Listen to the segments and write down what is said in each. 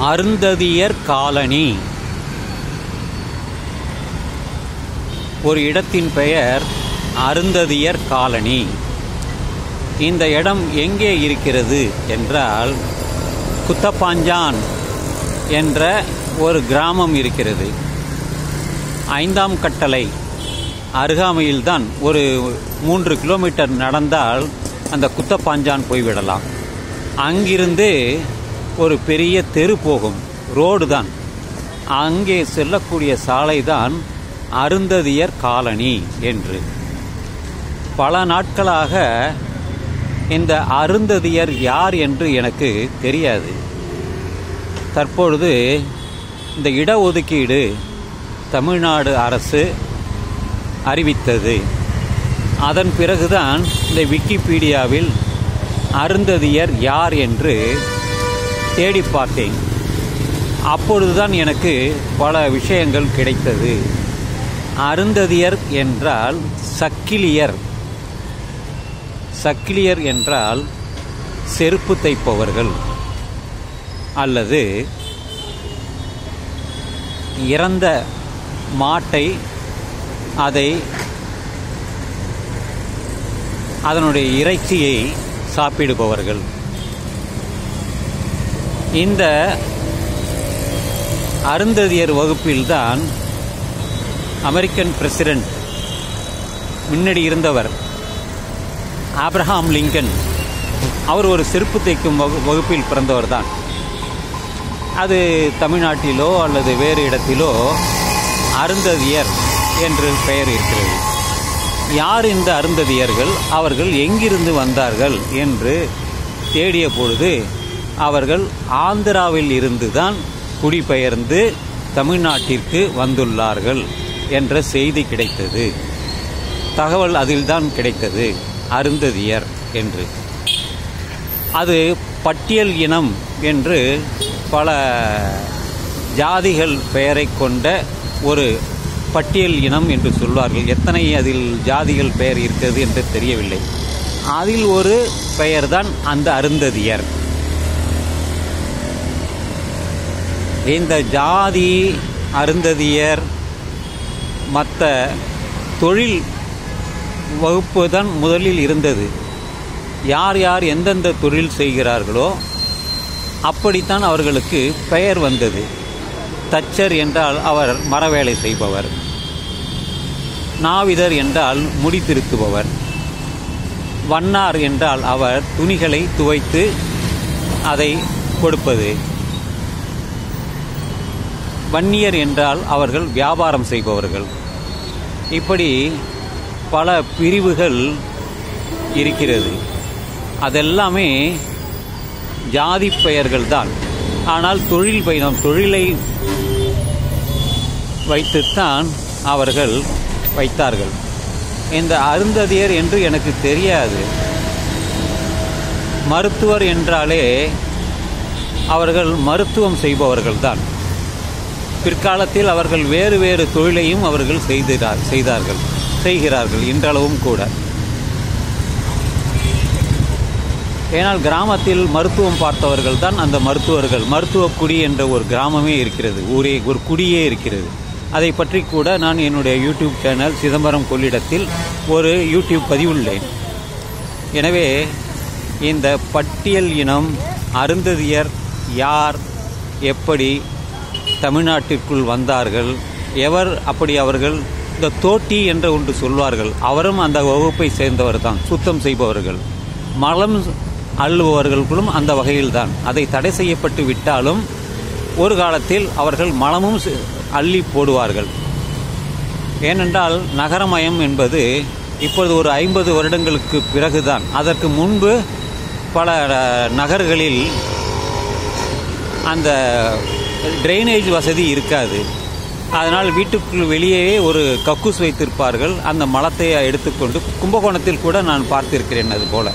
Arunthathiyar colony. ஒரு இடத்தின் பெயர் அருந்ததியர் காலனி. இந்த இடம் எங்கே இருக்கிறது என்றால் குத்தப்பாஞ்சான் என்ற ஒரு கிராமம் இருக்கிறது. ஐந்தாம் கட்டளை அருகாமையில்தான் ஒரு மூன்று கிலோமீட்டர் நடந்தால் அந்த குத்தப்பாஞ்சான் போய்விடலாம். அங்கிருந்து ஒரு பெரிய தெரு போகும். ரோடு தான். அங்கே செல்லக்கூடிய சாலை தான் அருந்ததியர் காலனி என்று. பல நாட்களாக இந்த அருந்ததியர் யார் என்று எனக்கு தெரியாது. தற்பொழுது இந்த இடஒதுக்கீடு தமிழ்நாடு அரசு அறிவித்தது. அதன் பிறகுதான் இந்த விக்கிபீடியாவில் அருந்ததியர் யார் என்று தேடி பார்த்தேன். அப்பொழுதுதான் எனக்கு பல விஷயங்கள் கிடைத்தது. அருந்ததியர் என்றால் சக்கிலியர். சக்கிலியர் என்றால் செருப்பு தைப்பவர்கள். அல்லது இறந்த மாட்டை அதை அதனுடைய இறைச்சியை சாப்பிடுபவர்கள். இந்த அருந்ததியர் வகுப்பில்தான் அமெரிக்கன் பிரசிடென்ட் முன்னாடி இருந்தவர் ஆப்ரஹாம் லிங்கன். அவர் ஒரு செருப்பு தைக்கும் வகு வகுப்பில் பிறந்தவர் தான் அது தமிழ்நாட்டிலோ அல்லது வேறு இடத்திலோ அருந்ததியர் என்று பெயர் இருக்கிறது. யார் இந்த அருந்ததியர்கள்? அவர்கள் எங்கிருந்து வந்தார்கள் என்று தேடிய பொழுது அவர்கள் ஆந்திராவில் இருந்துதான் குடிபெயர்ந்து தமிழ்நாட்டிற்கு வந்துள்ளார்கள் என்ற செய்தி கிடைத்தது. தகவல் அதில்தான் கிடைத்தது. அருந்ததியர் என்று. அது பட்டியல் இனம் என்று பல ஜாதிகள் பெயரை கொண்ட ஒரு பட்டியல் இனம் என்று சொல்வார்கள். எத்தனை அதில் ஜாதிகள் பெயர் இருக்கிறது என்று தெரியவில்லை. அதில் ஒரு பெயர்தான் அந்த அருந்ததியர். இந்த ஜாதி அருந்ததியர் மற்ற தொழில் வகுப்பு தான் முதலில் இருந்தது. யார் யார் எந்தெந்த தொழில் செய்கிறார்களோ அப்படித்தான் அவர்களுக்கு பெயர் வந்தது. தச்சர் என்றால் அவர் மரவேலை செய்பவர். நாவிதர் என்றால் முடி திருத்துபவர். வண்ணார் என்றால் அவர் துணிகளை துவைத்து அதை கொடுப்பது. வன்னியர் என்றால் அவர்கள் வியாபாரம் செய்பவர்கள். இப்படி பல பிரிவுகள் இருக்கிறது. அதெல்லாமே ஜாதி பெயர்கள் தான். ஆனால் தொழில் பயணம் தொழிலை வைத்துத்தான் அவர்கள் வைத்தார்கள். இந்த அருந்ததியர் என்று எனக்கு தெரியாது. மருத்துவர் என்றாலே அவர்கள் மருத்துவம் செய்பவர்கள் தான் பிற்காலத்தில் அவர்கள் வேறு வேறு தொழிலையும் அவர்கள் செய்தார் செய்தார்கள் செய்கிறார்கள் இன்றளவும் கூட. ஏனால் கிராமத்தில் மருத்துவம் பார்த்தவர்கள் தான் அந்த மருத்துவர்கள். மருத்துவ குடி என்ற ஒரு கிராமமே இருக்கிறது. ஊரே ஒரு குடியே இருக்கிறது. அதை பற்றி கூட நான் என்னுடைய யூடியூப் சேனல் சிதம்பரம் கொள்ளிடத்தில் ஒரு யூடியூப் பதிவுள்ளேன் எனவே இந்த பட்டியல் இனம் அருந்ததியர் யார் எப்படி தமிழ்நாட்டிற்குள் வந்தார்கள். எவர் அப்படி அவர்கள்? இந்த தோட்டி என்ற ஒன்று சொல்வார்கள். அவரும் அந்த வகுப்பை சேர்ந்தவர் தான் சுத்தம் செய்பவர்கள். மலம் அள்ளுபவர்களுக்கும் அந்த வகையில்தான். அதை தடை செய்யப்பட்டு விட்டாலும் ஒரு காலத்தில் அவர்கள் மலமும் அள்ளி போடுவார்கள். ஏனென்றால் நகரமயம் என்பது இப்பொழுது ஒரு ஐம்பது வருடங்களுக்கு பிறகுதான். அதற்கு முன்பு பல நகர்களில் அந்த ட்ரைனேஜ் வசதி இருக்காது. அதனால் வீட்டுக்குள் வெளியே ஒரு கக்கூஸ் வைத்திருப்பார்கள். அந்த மலத்தை எடுத்துக்கொண்டு கும்பகோணத்தில் கூட நான் பார்த்திருக்கிறேன் அது போல.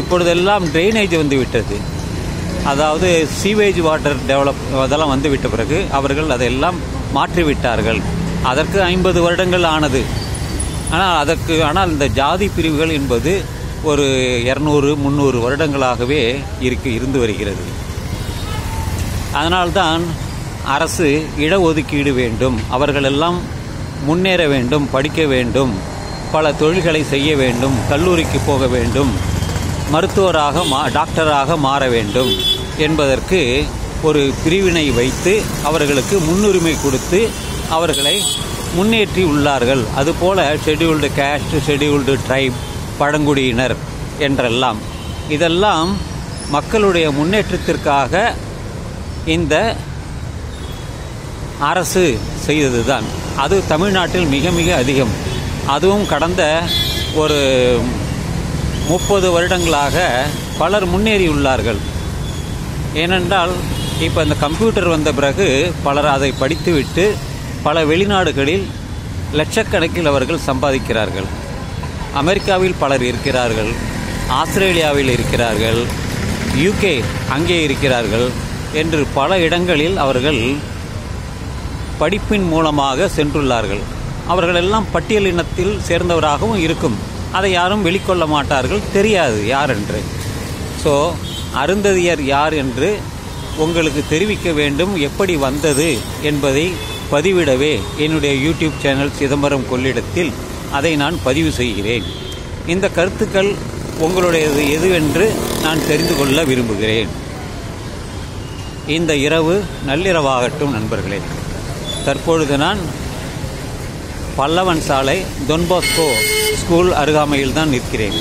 இப்பொழுதெல்லாம் ட்ரைனேஜ் வந்து விட்டது. அதாவது சீவேஜ் வாட்டர் டெவலப் அதெல்லாம் வந்து விட்ட பிறகு அவர்கள் அதையெல்லாம் மாற்றிவிட்டார்கள் அதற்கு ஐம்பது வருடங்கள் ஆனது. ஆனால் அதற்கு ஆனால் இந்த ஜாதி பிரிவுகள் என்பது ஒரு இரநூறு முந்நூறு வருடங்களாகவே இருக்கு இருந்து வருகிறது. அதனால்தான் அரசு இடஒதுக்கீடு வேண்டும். அவர்களெல்லாம் முன்னேற வேண்டும் படிக்க வேண்டும் பல தொழில்களை செய்ய வேண்டும் கல்லூரிக்கு போக வேண்டும் மருத்துவராக மா டாக்டராக மாற வேண்டும் என்பதற்கு ஒரு பிரிவினை வைத்து அவர்களுக்கு முன்னுரிமை கொடுத்து அவர்களை முன்னேற்றி உள்ளார்கள். அதுபோல ஷெட்யூல்டு கேஸ்ட் ஷெட்யூல்டு ட்ரைப் பழங்குடியினர் என்றெல்லாம். இதெல்லாம் மக்களுடைய முன்னேற்றத்திற்காக இந்த அரசு செய்தது தான் அது தமிழ்நாட்டில் மிக மிக அதிகம். அதுவும் கடந்த ஒரு முப்பது வருடங்களாக பலர் முன்னேறியுள்ளார்கள். ஏனென்றால் இப்போ இந்த கம்ப்யூட்டர் வந்த பிறகு பலர் அதை படித்துவிட்டு பல வெளிநாடுகளில் லட்சக்கணக்கில் அவர்கள் சம்பாதிக்கிறார்கள். அமெரிக்காவில் பலர் இருக்கிறார்கள். ஆஸ்திரேலியாவில் இருக்கிறார்கள். யூகே அங்கே இருக்கிறார்கள். என்று பல இடங்களில் அவர்கள் படிப்பின் மூலமாக சென்றுள்ளார்கள். அவர்களெல்லாம் பட்டியலினத்தில் சேர்ந்தவராகவும் இருக்கும். அதை யாரும் வெளிக்கொள்ள மாட்டார்கள். தெரியாது யார் என்று ஸோ அருந்ததியர் யார் என்று உங்களுக்கு தெரிவிக்க வேண்டும். எப்படி வந்தது என்பதை பதிவிடவே என்னுடைய யூடியூப் சேனல் சிதம்பரம் கொள்ளிடத்தில் அதை நான் பதிவு செய்கிறேன். இந்த கருத்துக்கள் உங்களுடையது எதுவென்று நான் தெரிந்து கொள்ள விரும்புகிறேன். இந்த இரவு நள்ளிரவாகட்டும் நண்பர்களே. தற்பொழுது நான் பல்லவன் சாலை தொன்போஸ்கோ ஸ்கூல் அருகாமையில் தான் நிற்கிறேன்.